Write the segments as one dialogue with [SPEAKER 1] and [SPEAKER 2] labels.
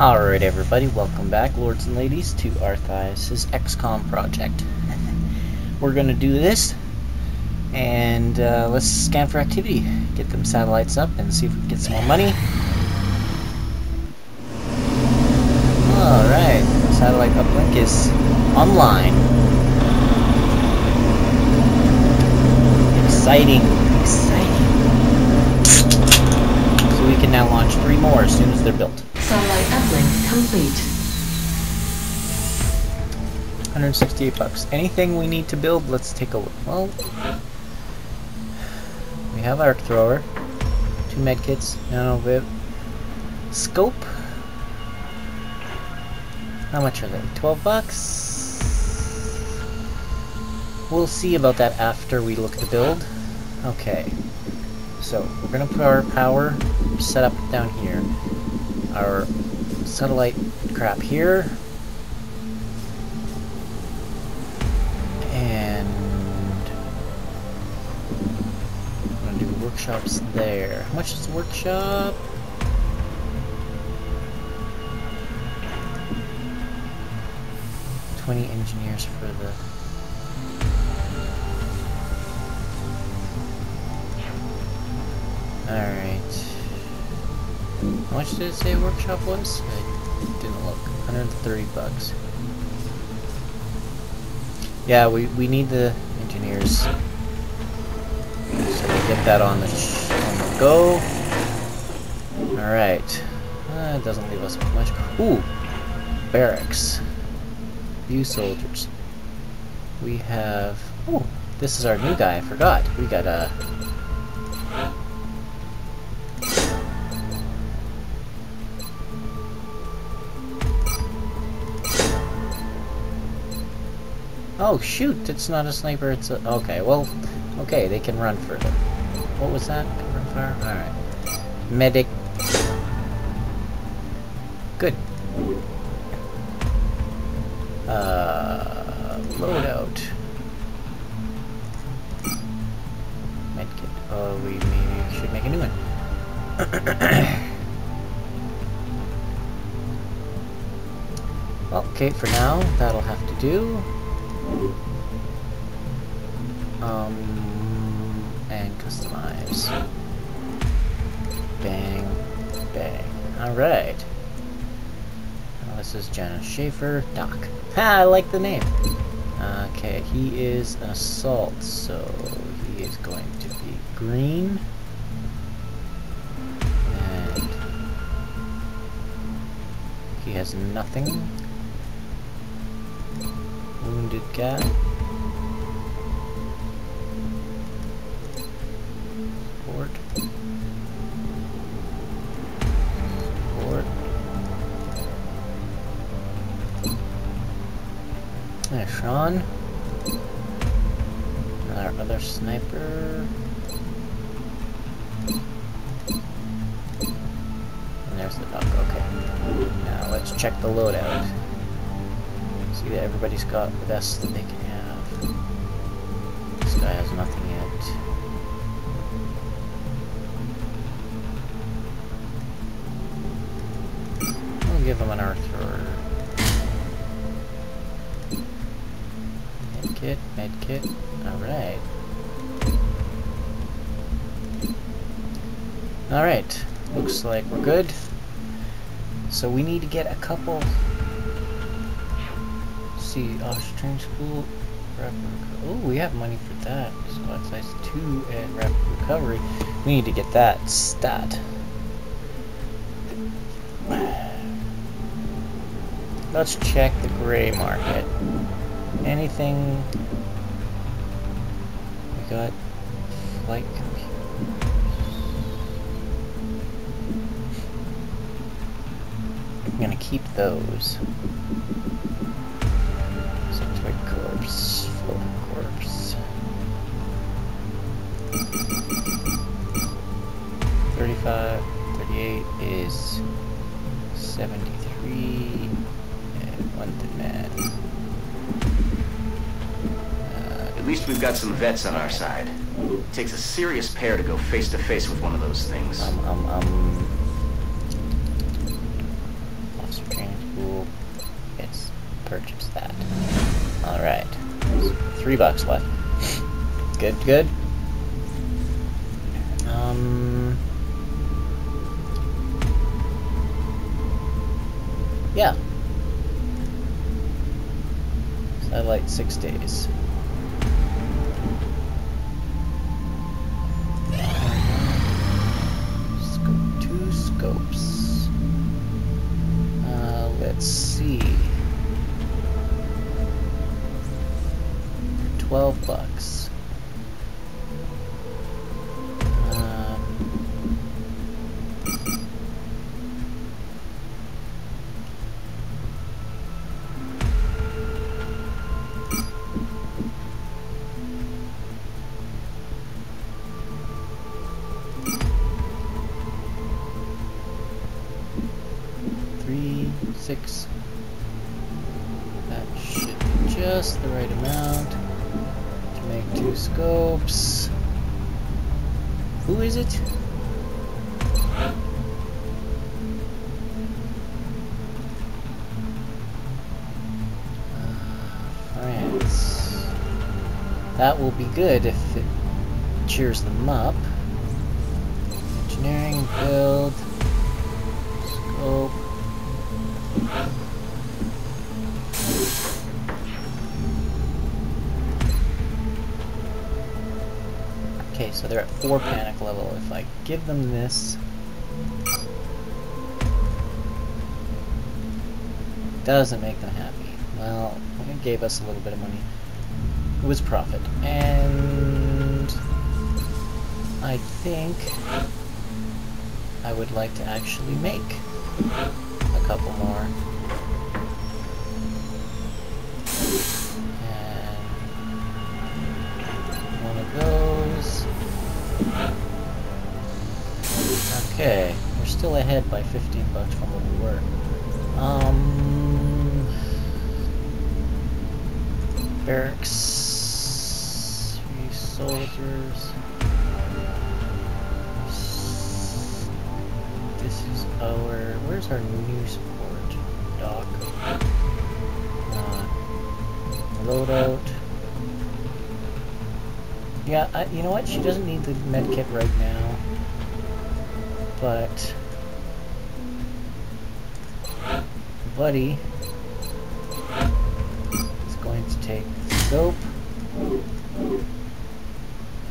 [SPEAKER 1] Alright everybody, welcome back, lords and ladies, to Arthaius' XCOM project. We're gonna do this, and uh, let's scan for activity. Get them satellites up and see if we can get some more money. Alright, satellite uplink is online. Exciting, exciting. So we can now launch three more as soon as they're built.
[SPEAKER 2] Complete.
[SPEAKER 1] 168 bucks. Anything we need to build, let's take a look. Well, we have arc thrower, two medkits, nano vip, scope. How much are they? 12 bucks? We'll see about that after we look at the build. Okay. So, we're gonna put our power set up down here. Our satellite crap here. And I'm gonna do workshops there. How much is workshop? Twenty engineers for the Alright. How much did it say workshop was? I didn't look. 130 bucks. Yeah, we, we need the engineers. So we get that on the, on the go. Alright. Uh, it doesn't leave us much. Ooh! Barracks. View soldiers. We have... Oh, this is our new guy. I forgot. We got a... Oh shoot, it's not a sniper, it's a... Okay, well, okay, they can run further. What was that? Cover fire? Alright. Medic. Good. Uh, loadout. Medkit. Oh, we maybe should make a new one. okay, for now, that'll have to do. Um, and customize. Bang, bang. Alright. this is Janice Schaefer. Doc. Ha, I like the name. Okay, he is an assault, so he is going to be green. And he has nothing. Wounded guy. Got the best that they can have. This guy has nothing yet. We'll give him an Arthur. Medkit, medkit. Alright. Alright. Looks like we're good. So we need to get a couple see, officer training school, rapid Oh, we have money for that. Squad size 2 and rapid recovery. We need to get that stat. Let's check the gray market. Anything... We got flight computers. I'm gonna keep those.
[SPEAKER 3] We've got some vets on our side. It takes a serious pair to go face to face with one of those things.
[SPEAKER 1] Um, um, um. Officer training purchase that. Alright. Three bucks left. good, good. Um. Yeah. Satellite six days. Scopes. Uh, let's see. Twelve bucks. Okay, so they're at 4 panic level. If I give them this... Doesn't make them happy. Well, it gave us a little bit of money. It was profit. And... I think... I would like to actually make a couple more. Still ahead by 15 bucks from where we were. Um, barracks, soldiers. This is our. Where's our new support dock? Uh, loadout. Yeah, I, you know what? She doesn't need the medkit right now. But... Buddy is going to take the scope.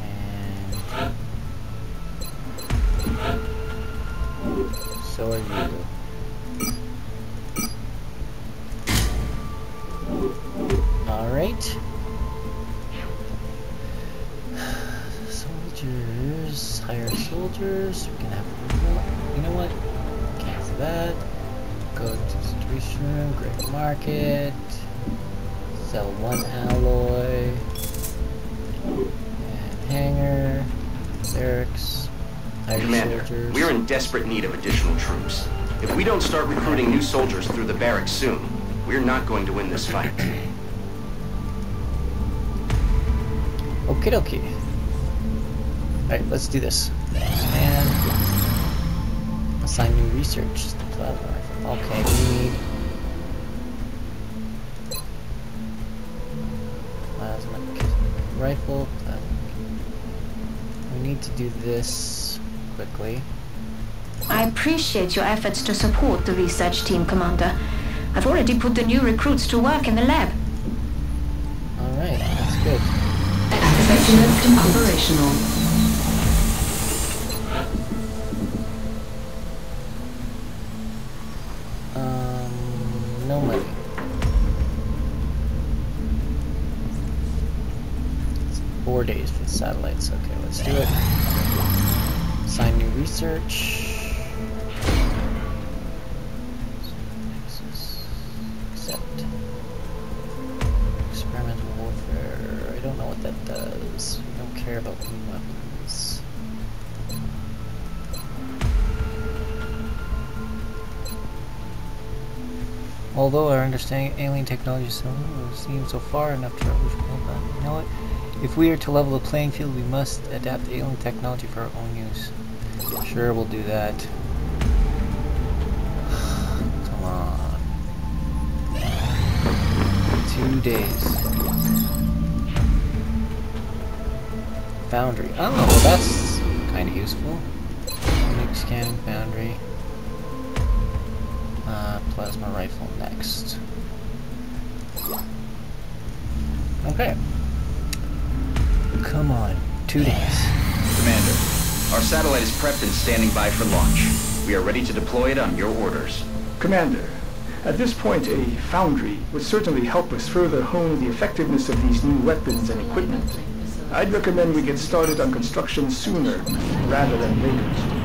[SPEAKER 1] And... So are you. Market. Sell one alloy. And hangar. Barracks.
[SPEAKER 3] Commander,
[SPEAKER 1] soldiers.
[SPEAKER 3] we're in desperate need of additional troops. If we don't start recruiting new soldiers through the barracks soon, we're not going to win this fight.
[SPEAKER 1] Okie dokie. Alright, let's do this. And assign new research. Okay, we need rifle. plasma- We need to do this quickly.
[SPEAKER 4] I appreciate your efforts to support the research team, Commander. I've already put the new recruits to work in the lab.
[SPEAKER 1] Alright, that's good.
[SPEAKER 2] Specialist operational.
[SPEAKER 1] Days for the satellites. Okay, let's do it. Sign new research. Accept. Experimental warfare. I don't know what that does. We don't care about new weapons. Although our understanding of alien technology so, seems so far enough to revolutionary, but you know what? If we are to level the playing field, we must adapt alien technology for our own use. Sure, we'll do that. Come on. Two days. foundry. Oh, well that's kind of useful. Nuke scanning foundry. Uh, plasma rifle next. Okay. Come on, two days.
[SPEAKER 3] Commander, our satellite is prepped and standing by for launch. We are ready to deploy it on your orders.
[SPEAKER 5] Commander, at this point a foundry would certainly help us further hone the effectiveness of these new weapons and equipment. I'd recommend we get started on construction sooner rather than later.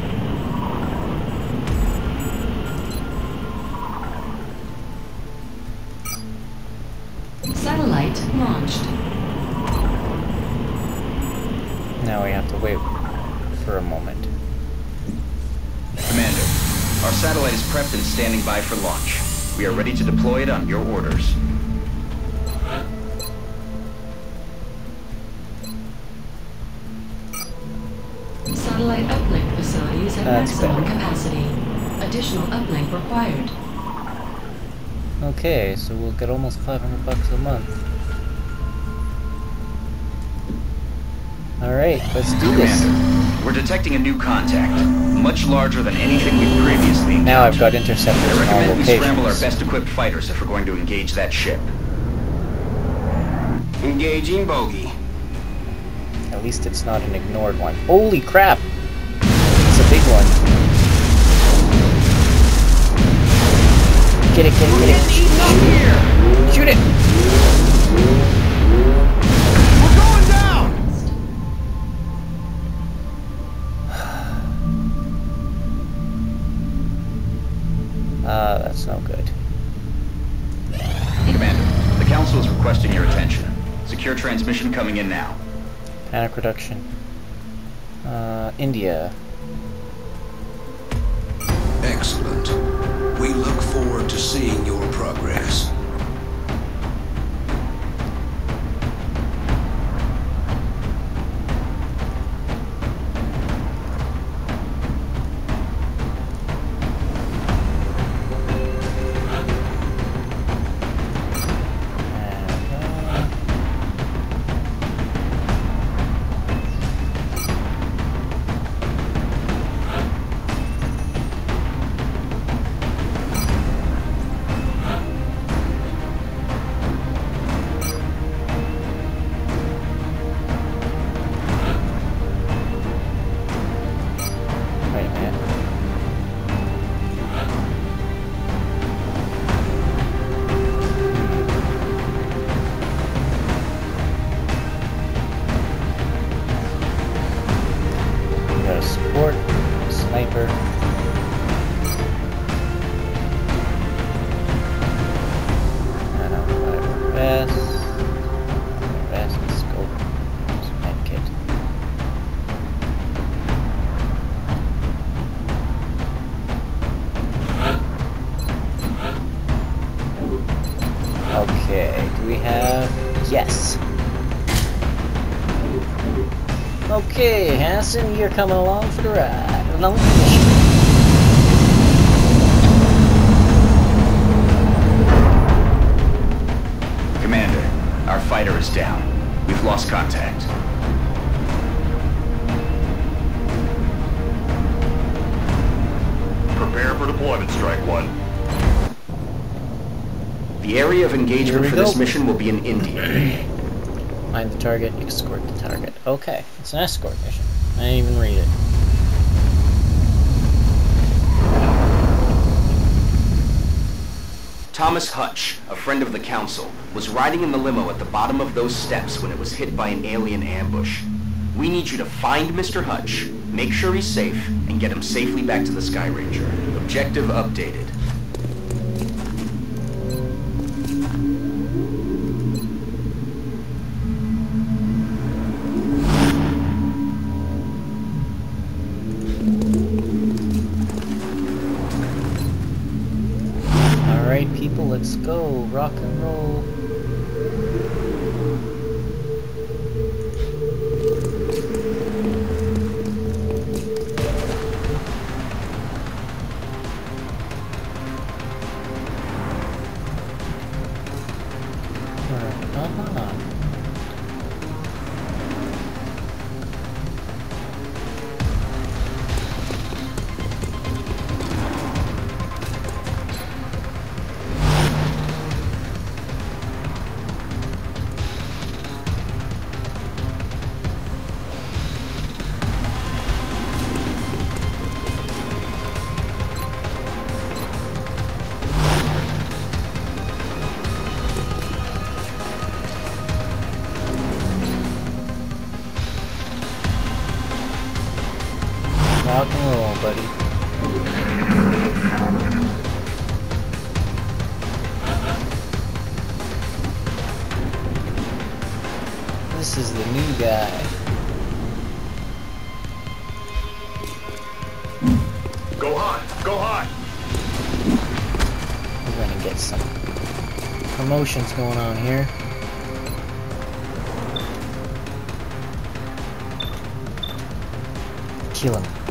[SPEAKER 3] Standing by for launch. We are ready to deploy it on your orders.
[SPEAKER 2] Satellite uplink facilities at
[SPEAKER 1] That's
[SPEAKER 2] maximum
[SPEAKER 1] better.
[SPEAKER 2] capacity. Additional uplink required.
[SPEAKER 1] Okay, so we'll get almost 500 bucks a month. Alright, let's do this.
[SPEAKER 3] Commander, we're detecting a new contact, much larger than anything we've previously encountered.
[SPEAKER 1] Now I've got interceptors
[SPEAKER 3] I recommend we scramble our best equipped fighters if we're going to engage that ship.
[SPEAKER 6] Engaging bogey.
[SPEAKER 1] At least it's not an ignored one. Holy crap! It's a big one. Get it, get it, get it. Shoot it!
[SPEAKER 3] Coming in now.
[SPEAKER 1] Panic reduction. Uh, India.
[SPEAKER 7] Excellent. We look forward to seeing your progress.
[SPEAKER 1] And scope. Kit. Okay, do we have... Yes. Okay, Hanson, you're coming along for the ride. Launch.
[SPEAKER 3] Engagement
[SPEAKER 1] we
[SPEAKER 3] for this mission will be in India.
[SPEAKER 1] Find the target, escort the target. Okay, it's an escort mission. I didn't even read it.
[SPEAKER 3] Thomas Hutch, a friend of the Council, was riding in the limo at the bottom of those steps when it was hit by an alien ambush. We need you to find Mr. Hutch, make sure he's safe, and get him safely back to the Skyranger. Objective updated.
[SPEAKER 1] Let's go. Rock and roll. This is the new guy.
[SPEAKER 6] Go high. Go high.
[SPEAKER 1] We're gonna get some promotions going on here. Kill him.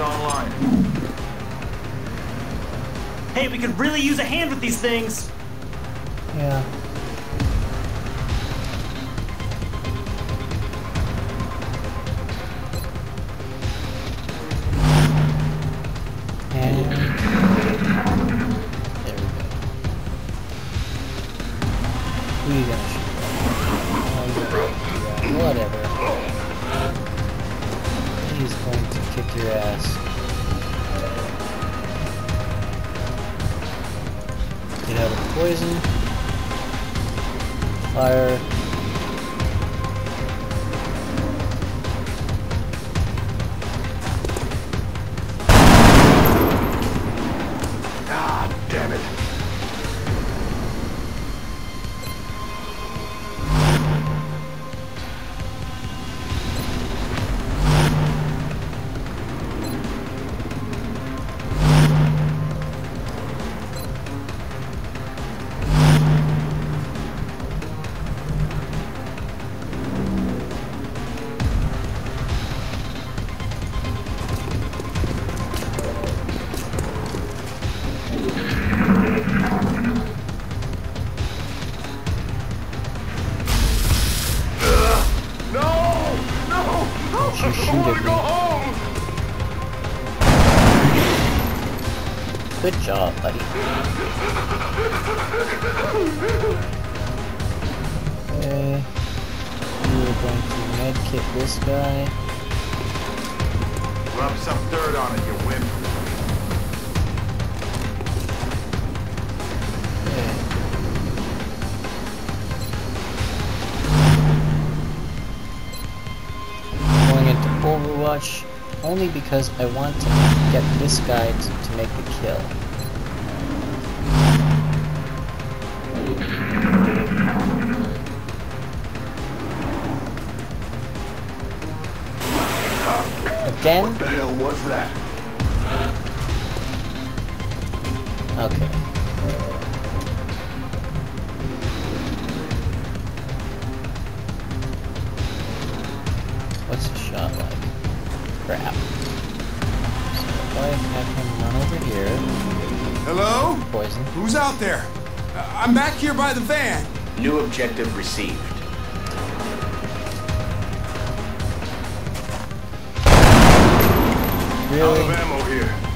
[SPEAKER 6] Online.
[SPEAKER 8] Hey, we could really use a hand with these things!
[SPEAKER 1] Yeah. Only because I want to get this guy to, to make the kill. So if I have him run over here,
[SPEAKER 9] Hello?
[SPEAKER 1] poison.
[SPEAKER 9] Who's out there? Uh, I'm back here by the van.
[SPEAKER 3] New objective received.
[SPEAKER 6] Out of ammo here.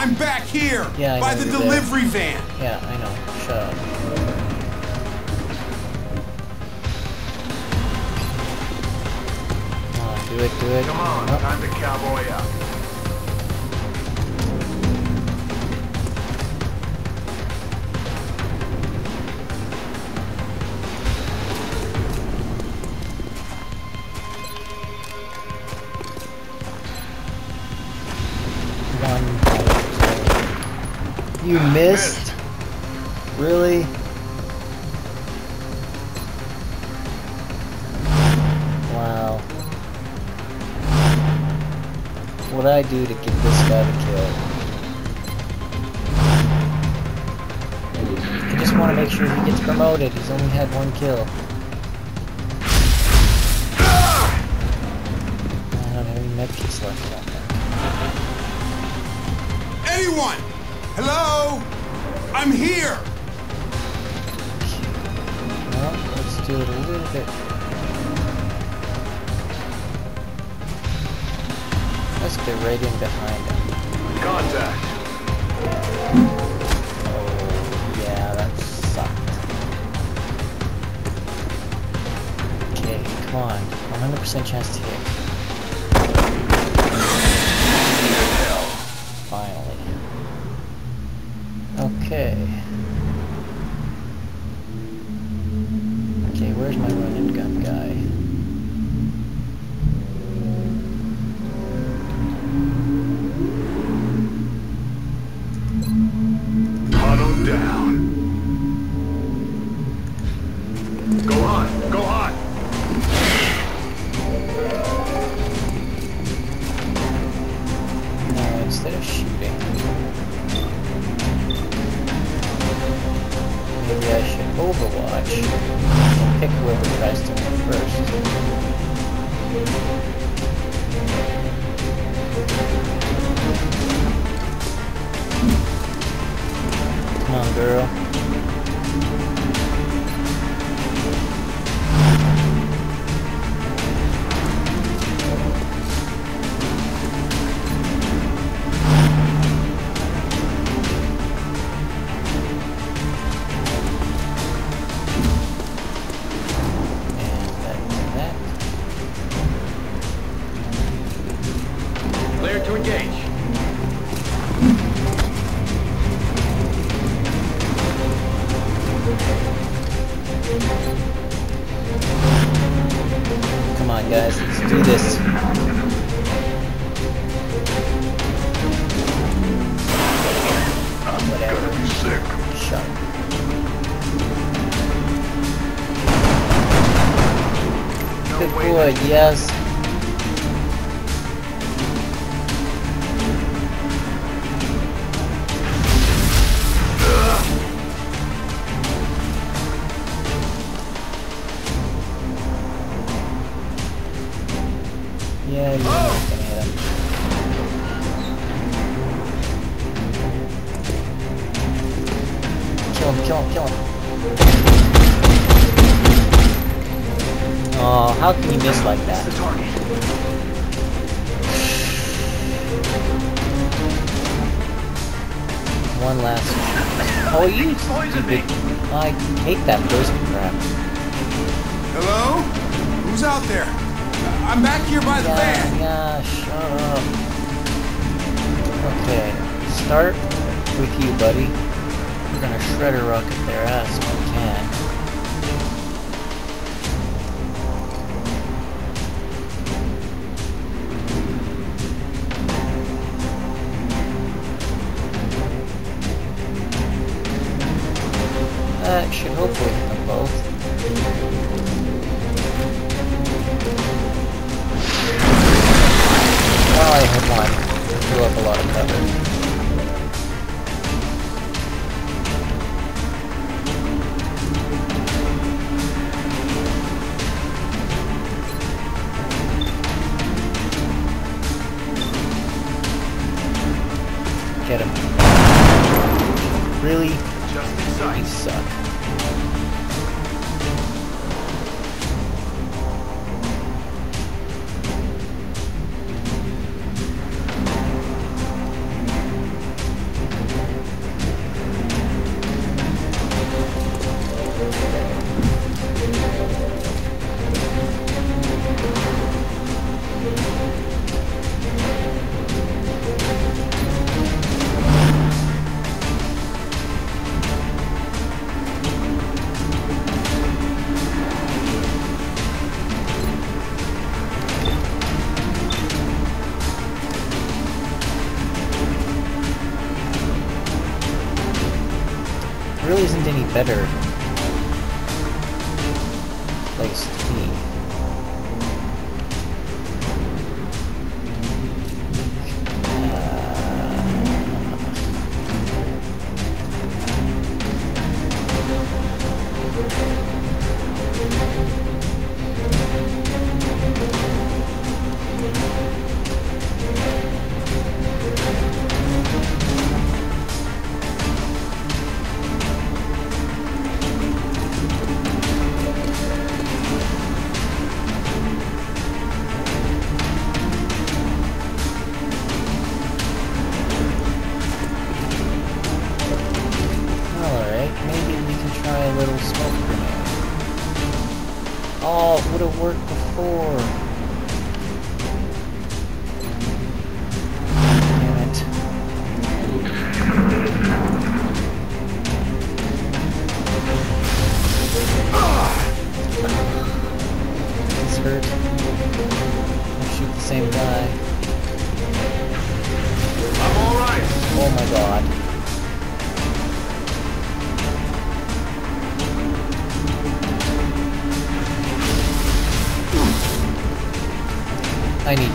[SPEAKER 9] I'm back here!
[SPEAKER 1] Yeah, I
[SPEAKER 9] by
[SPEAKER 1] know
[SPEAKER 9] the
[SPEAKER 1] you're there.
[SPEAKER 9] delivery van!
[SPEAKER 1] Yeah, I know. Shut up. Come on, do it, do it.
[SPEAKER 6] Come on,
[SPEAKER 1] Oh,
[SPEAKER 6] time to cowboy up.
[SPEAKER 1] You ah, missed? Really? Wow. What'd I do to get this guy to kill? I just want to make sure he gets promoted. He's only had one kill. I don't have any medkits left.
[SPEAKER 9] Anyone! Hello? I'm here!
[SPEAKER 1] Well, let's do it a little bit. Let's get right in behind him.
[SPEAKER 6] Contact.
[SPEAKER 1] Oh, yeah, that sucked. Okay, come on. 100% chance to hit. isn't any better.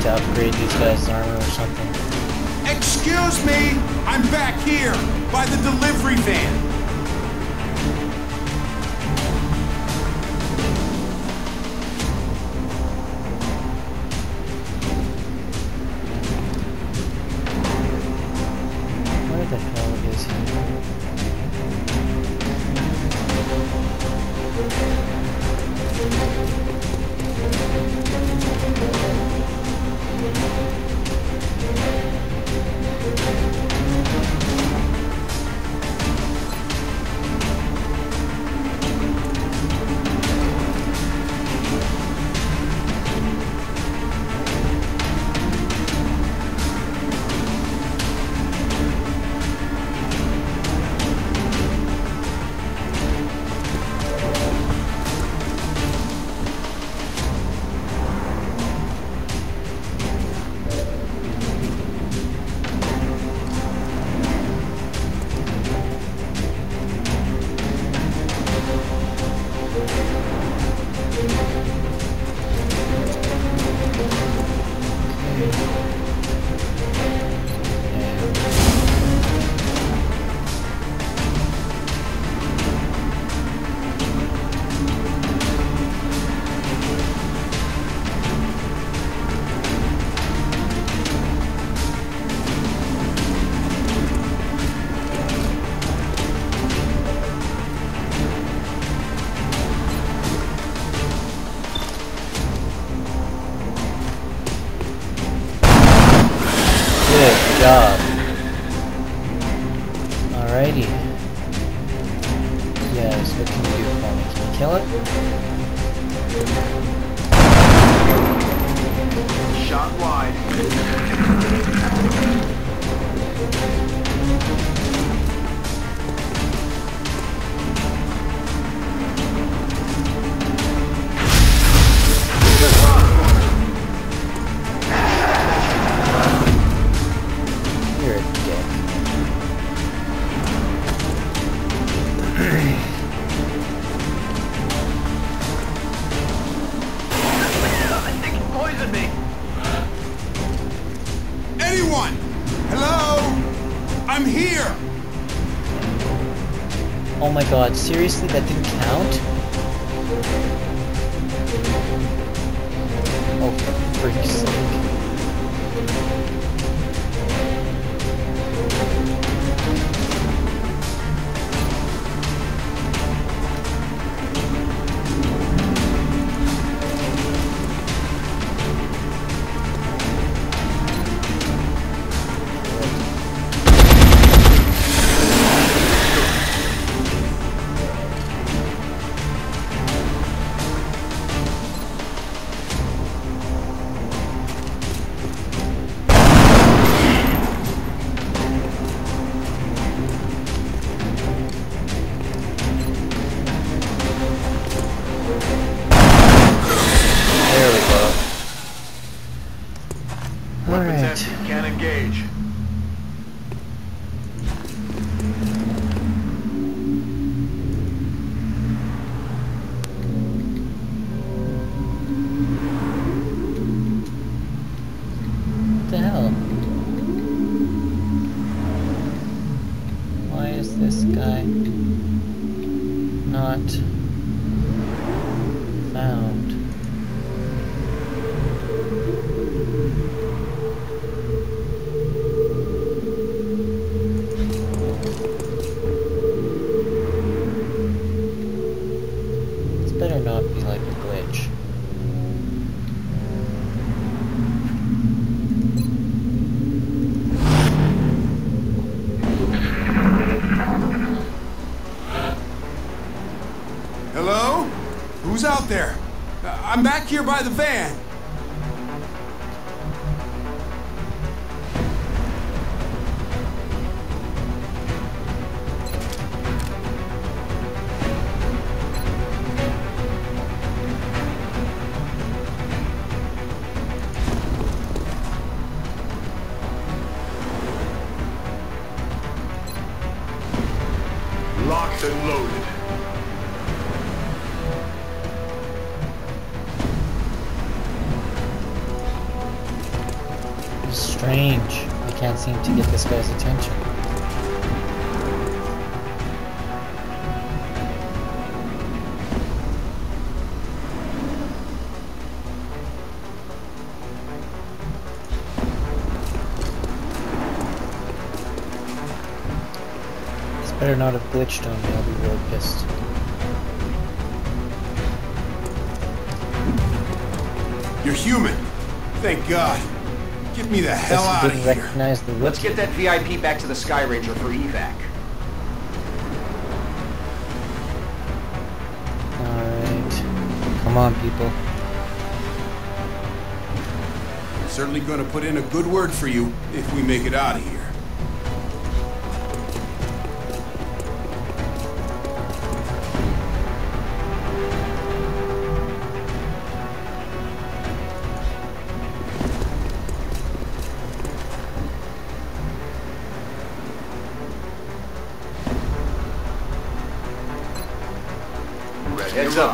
[SPEAKER 1] to upgrade these guys' armor or something.
[SPEAKER 9] Excuse me! I'm back here by the delivery van.
[SPEAKER 1] my god, seriously? That didn't count? Oh, freaks. Not
[SPEAKER 9] by the van.
[SPEAKER 1] Strange. I can't seem to get this guy's attention. This better not have glitched on me, I'll be real pissed.
[SPEAKER 9] You're human. Thank God. Get me the hell out of here.
[SPEAKER 1] the
[SPEAKER 3] Let's get that VIP back to the Skyranger for evac.
[SPEAKER 1] Alright. Come on, people.
[SPEAKER 9] Certainly gonna put in a good word for you if we make it out of here.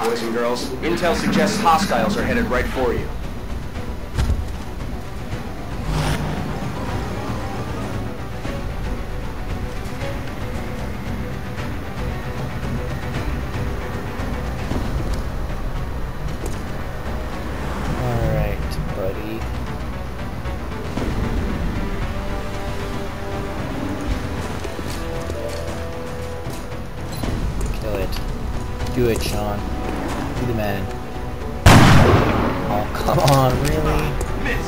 [SPEAKER 3] Boys and girls. Intel suggests hostiles are headed right for you.
[SPEAKER 1] Do it, Sean. Man. Oh, come on, really?
[SPEAKER 6] Miss.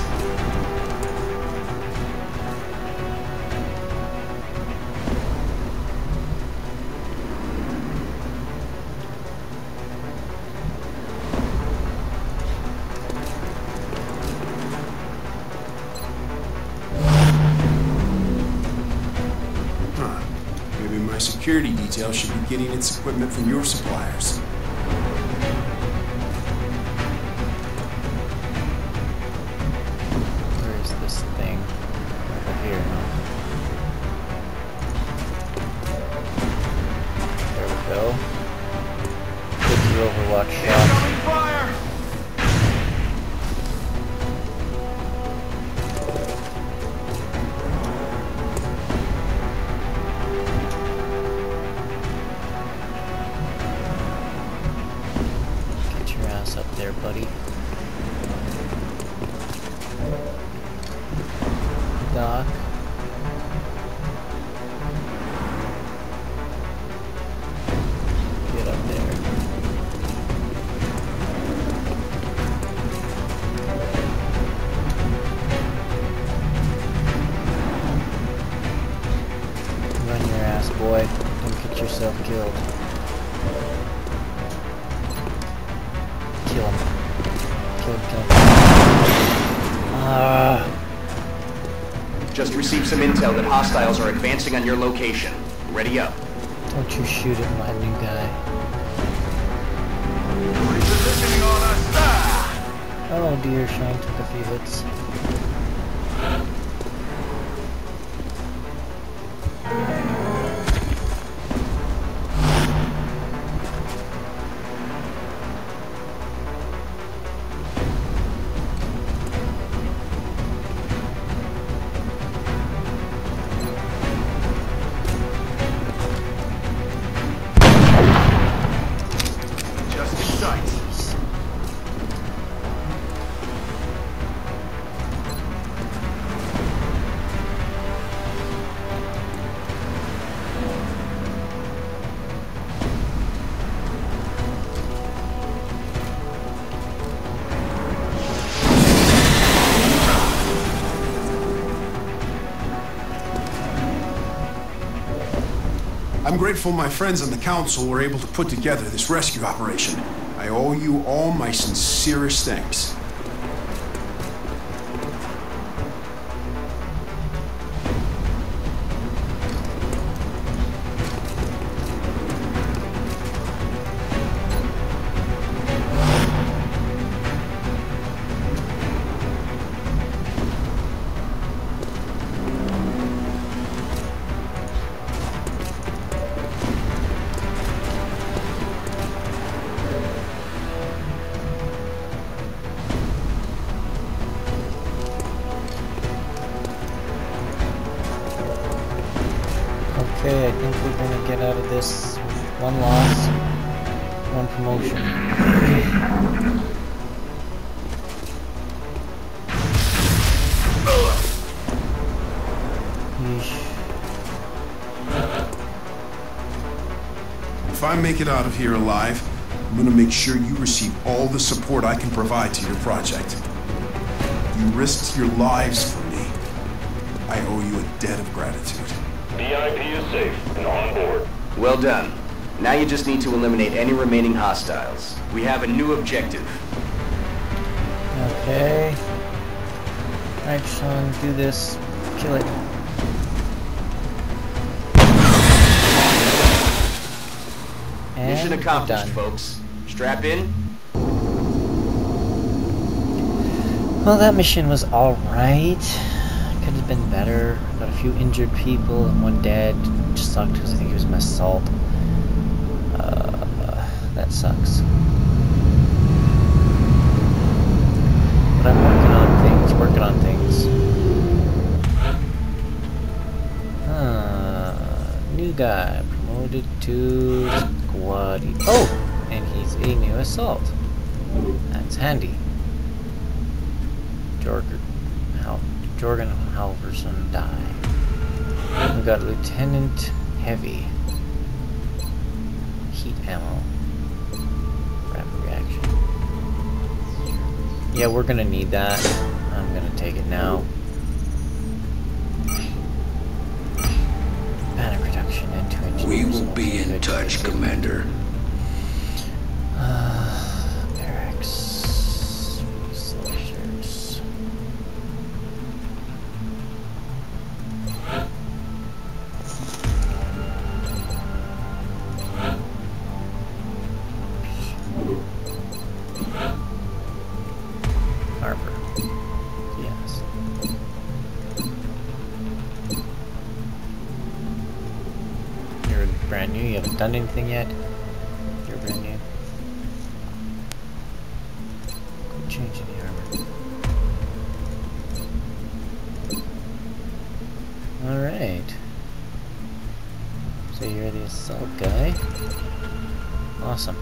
[SPEAKER 9] Huh. Maybe my security detail should be getting its equipment from your suppliers.
[SPEAKER 1] There, buddy. Doc.
[SPEAKER 3] Hostiles are advancing on your location. Ready up.
[SPEAKER 1] Don't you shoot at my new guy.
[SPEAKER 6] Repositioning on us.
[SPEAKER 1] Oh dear, Sean took a few hits.
[SPEAKER 9] I'm grateful my friends on the council were able to put together this rescue operation. I owe you all my sincerest thanks. If I make it out of here alive, I'm gonna make sure you receive all the support I can provide to your project. You risked your lives for me. I owe you a debt of gratitude.
[SPEAKER 6] VIP is safe and on board.
[SPEAKER 3] Well done. Now you just need to eliminate any remaining hostiles. We have a new objective.
[SPEAKER 1] Okay. Alright, Sean, do this. Kill it.
[SPEAKER 3] Mission accomplished, folks. Strap in.
[SPEAKER 1] Well, that mission was alright. Could have been better. Got a few injured people and one dead. Just sucked because I think he was my assault. Uh, that sucks. But I'm working on things, working on things. Uh, new guy promoted to squaddie. Oh, and he's a new assault. That's handy. Jorgen, Hal, Jorgen Halverson die. We got Lieutenant Heavy. Heat ammo. Rapid reaction. Yeah, we're gonna need that. I'm gonna take it now. Reduction.
[SPEAKER 7] We will be in touch. Commander.
[SPEAKER 1] You anything yet. You're brand new. Quit changing the armor. Alright. So you're the assault guy. Awesome.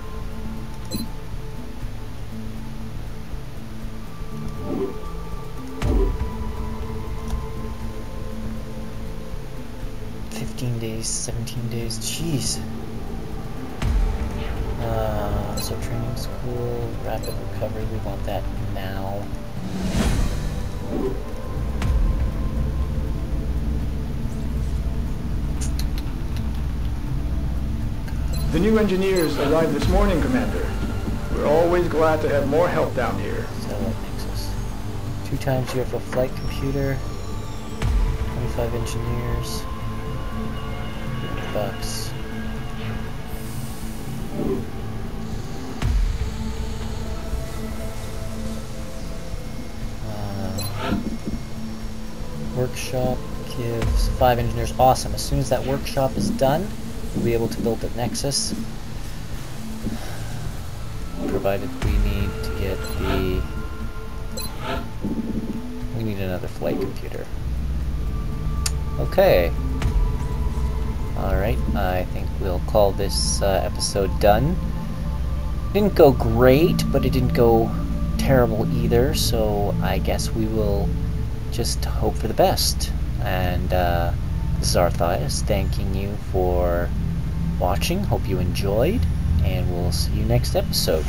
[SPEAKER 1] Fifteen days, seventeen days, jeez. So training school, rapid recovery, we want that now.
[SPEAKER 5] The new engineers arrived this morning, Commander. We're always glad to have more help down here.
[SPEAKER 1] Satellite Nexus. Two times UFO flight computer. 25 engineers. 50 bucks. Workshop gives five engineers. Awesome. As soon as that workshop is done, we'll be able to build the Nexus. Provided we need to get the... We need another flight computer. Okay. Alright, I think we'll call this uh, episode done. Didn't go great, but it didn't go terrible either, so I guess we will just hope for the best. And uh, this is Arthaius thanking you for watching. Hope you enjoyed, and we'll see you next episode.